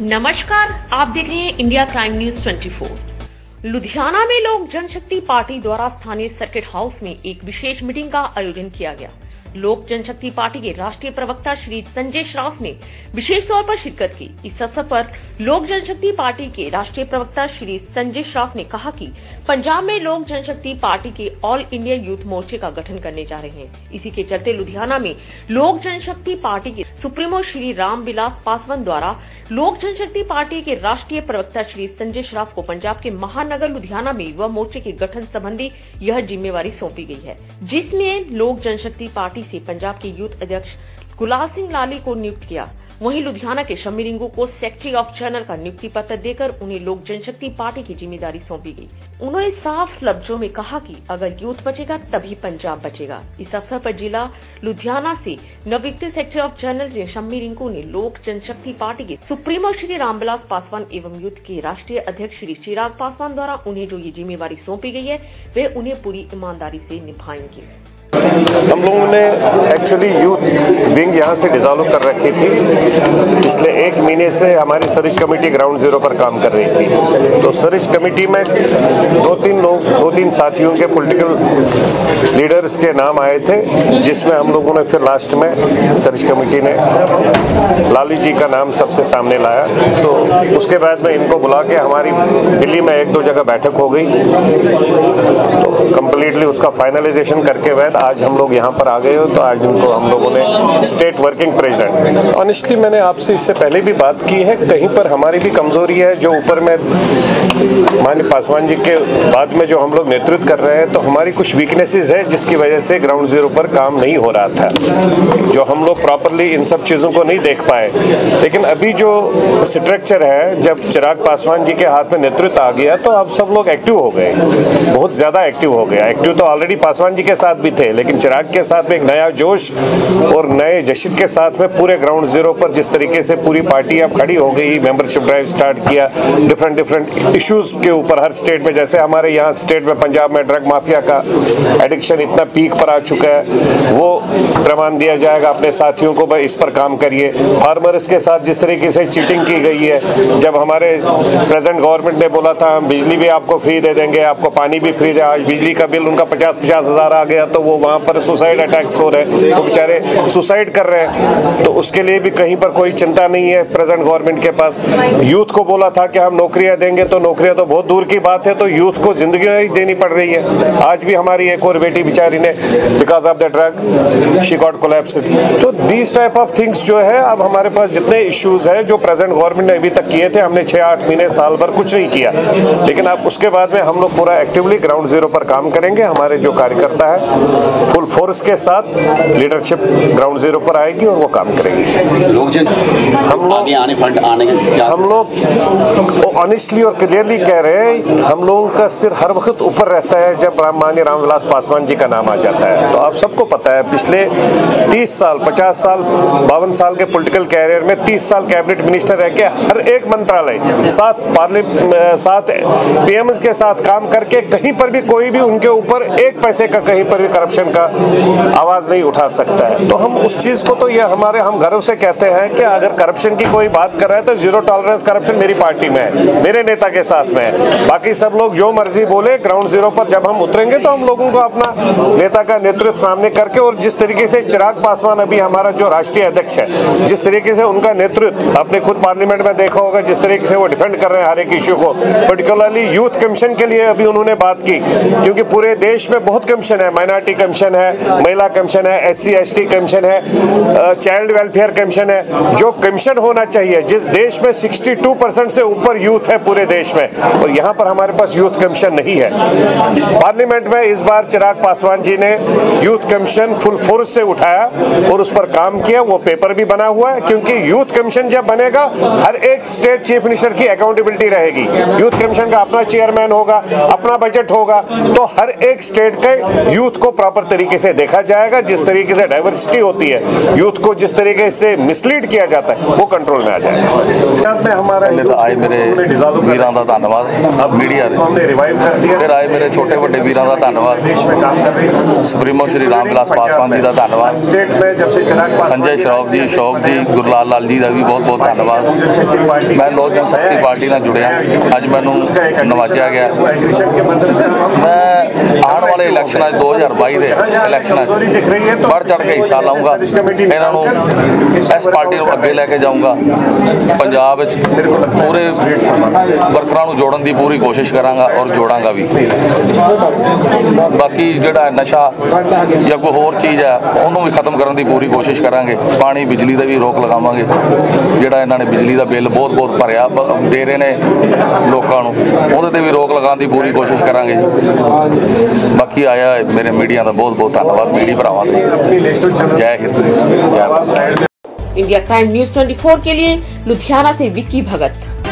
नमस्कार, आप देख रहे हैं इंडिया क्राइम न्यूज़ 24 लुधियाना में लोक जनशक्ति पार्टी द्वारा स्थानीय सर्किट हाउस में एक विशेष मीटिंग का आयोजन किया गया। लोक जनशक्ति पार्टी के राष्ट्रीय प्रवक्ता श्री संजय श्राफ ने विशेष तौर पर शिरकत की। इस अवसर पर लोक जनशक्ति पार्टी के राष्ट्रीय प्रवक्ता श्री संजय श्राफ ने कहा कि पंजाब में लोक जनशक्ति पार्टी के ऑल इंडिया यूथ मोर्चे का गठन करने जा रहे हैं। इसी के चलते लुधियाना में लोक जनशक्ति पार्टी के सुप्रीमो श्री राम विलास पासवान द्वारा लोक जनशक्ति पार्टी के राष्ट्रीय प्रवक्ता श्री संजय श्राफ को पंजाब के महानगर लुधियाना में युवा मोर्चे के गठन संबंधी यह जिम्मेवारी सौंपी गई है, जिसमें लोक जनशक्ति पार्टी से पंजाब के यूथ अध्यक्ष गुलाब सिंह लाली को नियुक्त किया। वहीं लुधियाना के शम्मी रिंगू को सेक्रेटरी ऑफ़ जनरल का नियुक्ति पत्र देकर उन्हें लोक जनशक्ति पार्टी की ज़िम्मेदारी सौंपी गई। उन्होंने साफ़ लफ्जों में कहा कि अगर यूथ बचेगा, तभी पंजाब बचेगा। इस अवसर पर जिला लुधियाना से नवयुक्त secretary of general Shammi Rinku ने लोक जनशक्ति पार्टी के सुप्रीमो श्री रामविलास पासवान एवं यूथ के राष्ट्रीय अध्यक्ष श्री चिराग पासवान द्वारा उन्हें जो ये जिम्मेवारी सौंपी गई है वे उन्हें पूरी ईमानदारी ऐसी निभाएँगे। हम लोगों ने एक्चुअली यूथ विंग यहाँ से डिजॉल्व कर रखी थी। पिछले एक महीने से हमारी सरिश कमेटी ग्राउंड ज़ीरो पर काम कर रही थी। तो सरिश कमेटी में दो तीन लोग, दो तीन साथियों के पॉलिटिकल लीडर्स के नाम आए थे, जिसमें हम लोगों ने फिर लास्ट में सरिश कमेटी ने लाली जी का नाम सबसे सामने लाया। तो उसके बाद में इनको बुला के हमारी दिल्ली में एक दो जगह बैठक हो गई। तो कम्प्लीटली उसका फाइनलाइजेशन करके बाद आज हम लोग यहाँ पर आ गए हो तो आज उनको हम लोगों ने स्टेट वर्किंग प्रेसिडेंट ऑनेस्टली मैंने आपसे इससे पहले भी बात की है, कहीं पर हमारी भी कमज़ोरी है, जो ऊपर में मान्य पासवान जी के बाद में जो हम लोग नेतृत्व कर रहे हैं तो हमारी कुछ वीकनेसेस है, जिसकी वजह से ग्राउंड ज़ीरो पर काम नहीं हो रहा था, जो हम लोग प्रॉपरली इन सब चीज़ों को नहीं देख पाए। लेकिन अभी जो स्ट्रक्चर है, जब चिराग पासवान जी के हाथ में नेतृत्व आ गया तो अब सब लोग एक्टिव हो गए, बहुत ज़्यादा एक्टिव हो गया। एक्टिव तो ऑलरेडी पासवान जी के साथ भी थे, लेकिन चिराग के साथ में एक नया जोश और नए जशिद के साथ में पूरे ग्राउंड ज़ीरो पर जिस तरीके से पूरी पार्टी अब खड़ी हो गई मेंबरशिप ड्राइव स्टार्ट किया डिफरेंट डिफरेंट इश्यूज़ के ऊपर हर स्टेट में, जैसे हमारे यहाँ स्टेट में पंजाब में ड्रग माफिया का एडिक्शन इतना पीक पर आ चुका है, वो प्रमाण दिया जाएगा अपने साथियों को, भाई इस पर काम करिए। फार्मर्स के साथ जिस तरीके से चीटिंग की गई है, जब हमारे प्रेजेंट गवर्नमेंट ने बोला था, हम बिजली भी आपको फ्री दे देंगे, आपको पानी भी फ्री दे, आज बिजली का बिल उनका पचास पचास हज़ार आ गया तो वो वहाँ पर सुसाइड अटैक्स हो रहे हैं। वो बेचारे सुसाइड कर रहे हैं। तो उसके लिए भी कहीं पर कोई चिंता नहीं है प्रेजेंट गवर्नमेंट के पास। यूथ को बोला था कि हम नौकरियाँ देंगे तो नौकरियाँ तो बहुत दूर की बात है तो यूथ को ज़िंदगी ही देनी पड़ रही है। आज भी हमारी एक और बेटी बेचारी ने because of the drug she got collapse तो दीज टाइप ऑफ़ थिंग्स जो है, अब हमारे पास जितने इश्यूज़ है, जो प्रेजेंट गवर्नमेंट ने अभी तक किए थे, हमने छह आठ महीने साल भर कुछ नहीं किया। लेकिन अब उसके बाद में हम लोग पूरा एक्टिवली ग्राउंड ज़ीरो पर काम करेंगे। हमारे जो कार्यकर्ता है फुल फोर्स के साथ लीडरशिप ग्राउंड ज़ीरो पर आएगी और वो काम करेगी। लोग हम लोग आने फंड आने हम लोग ऑनेस्टली और क्लियरली कह रहे हैं हम लोगों का सिर हर वक्त ऊपर रहता है जब राम मान्य रामविलास पासवान जी का नाम आ जाता है। तो आप सबको पता है पिछले 30 साल 50 साल बावन साल के पॉलिटिकल कैरियर में 30 साल कैबिनेट मिनिस्टर रह के हर एक मंत्रालय सात पार्लिम सात पीएम के साथ काम करके कहीं पर भी कोई भी उनके ऊपर एक पैसे का कहीं पर भी करप्शन का आवाज़ नहीं उठा सकता है। तो हम उस चीज़ को तो ये हमारे, हम गर्व से कहते हैं कि अगर करप्शन की कोई बात कर रहा है तो ज़ीरो टॉलरेंस करप्शन मेरी पार्टी में है, मेरे नेता के साथ में है। बाकी सब लोग जो मर्ज़ी बोले ग्राउंड ज़ीरो पर जब हम उतरेंगे तो हम लोगों को अपना नेता का नेतृत्व सामने करके और जिस तरीके से चिराग पासवान अभी हमारा जो राष्ट्रीय अध्यक्ष है, जिस तरीके से उनका नेतृत्व, आपने खुद पार्लियामेंट में देखा होगा जिस तरीके से वो डिफेंड कर रहे हैं हर एक इश्यू को। पर्टिकुलरली यूथ कमीशन के लिए अभी उन्होंने बात की क्योंकि पूरे देश में बहुत कमीशन है माइनॉरिटी कमीशन है, महिला कमीशन है एस सी कमीशन है चाइल्ड वेलफेयर कमीशन है। जो कमीशन होना चाहिए, जिस देश में 62 परसेंट से ऊपर यूथ है पूरे देश में, और यहाँ पर हमारे पास यूथ कमीशन नहीं है। पार्लियामेंट में इस बार चिराग पासवान जी ने यूथ कमीशन फुल फोर्स से उठाया, और उस पर काम किया, वो पेपर भी बना हुआ है, क्योंकि यूथ कमीशन जब बनेगा, हर एक स्टेट चीफ मिनिस्टर की अकाउंटेबिलिटी रहेगी। यूथ कमीशन का अपना चेयरमैन होगा, अपना बजट होगा तो हर एक स्टेट के यूथ को प्रॉपर तरीके से देखा जाएगा जिस तरीके से डाइवर्सिटी होती है यूथ को जिस तरीके से मिसलीड किया जाता है वो कंट्रोल में आ जाएगा। तो सुप्रीमो श्री राम विलास पासवान जी का धन्यवाद। संजय श्रॉफ जी अशोक जी गुरलाल लाल जी का भी बहुत बहुत धन्यवाद। मैं लोग जन शक्ति पार्टी जुड़िया अज मैं नवाजा गया ਮੈਂ ਆਉਣ ਵਾਲੇ ਇਲੈਕਸ਼ਨਾਂ 'ਚ 2022 ਦੇ ਇਲੈਕਸ਼ਨਾਂ 'ਚ ਵੱਧ ਚੜ ਕੇ ਹਿੱਸਾ ਲਾਉਂਗਾ ਇਹਨਾਂ ਨੂੰ ਇਸ ਪਾਰਟੀ ਨੂੰ ਅੱਗੇ ਲੈ ਕੇ ਜਾਊਂਗਾ। ਪੰਜਾਬ ਵਿੱਚ ਪੂਰੇ ਵਰਕਰਾਂ ਨੂੰ ਜੋੜਨ ਦੀ ਪੂਰੀ ਕੋਸ਼ਿਸ਼ ਕਰਾਂਗਾ ਔਰ ਜੋੜਾਂਗਾ ਵੀ। ਬਾਕੀ ਜਿਹੜਾ ਨਸ਼ਾ ਜਾਂ ਕੋਈ ਹੋਰ ਚੀਜ਼ ਹੈ, ਉਹਨੂੰ ਵੀ ਖਤਮ ਕਰਨ ਦੀ ਪੂਰੀ ਕੋਸ਼ਿਸ਼ ਕਰਾਂਗੇ। ਪਾਣੀ, ਬਿਜਲੀ ਦਾ ਵੀ ਰੋਕ ਲਗਾਵਾਂਗੇ। ਜਿਹੜਾ ਇਹਨਾਂ ਨੇ ਬਿਜਲੀ ਦਾ ਬਿੱਲ ਬਹੁਤ ਬਹੁਤ ਭਰਿਆ ਦੇ ਰਹੇ ਨੇ ਲੋਕਾਂ ਨੂੰ। ਉਹਦੇ ਤੇ ਵੀ ਰੋਕ ਲਗਾਉਣ ਦੀ ਪੂਰੀ ਕੋਸ਼ਿਸ਼ ਕਰਾਂਗੇ ਬਾਕੀ ਆਇਆ ਮੇਰੇ ਮੀਡੀਆ ਦਾ ਬਹੁਤ ਬਹੁਤ ਧੰਨਵਾਦ ਮੀਡੀਆ ਭਰਾਵਾਂ ਦਾ ਜੈ ਹਿੰਦ ਜੈ ਭਾਰਤ इंडिया क्राइम न्यूज 24 के लिए लुधियाना से विक्की भगत